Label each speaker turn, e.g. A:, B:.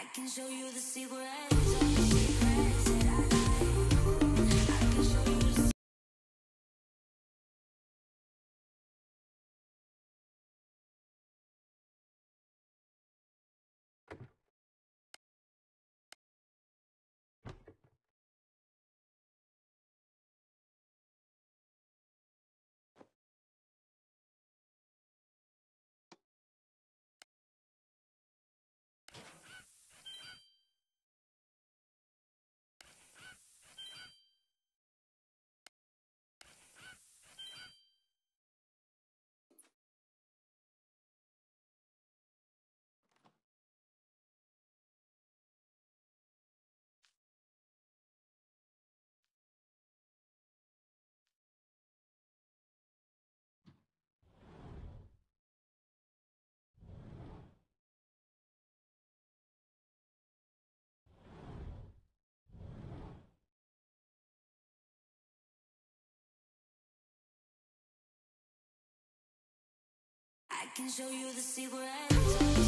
A: I can show you the secrets can show you the secrets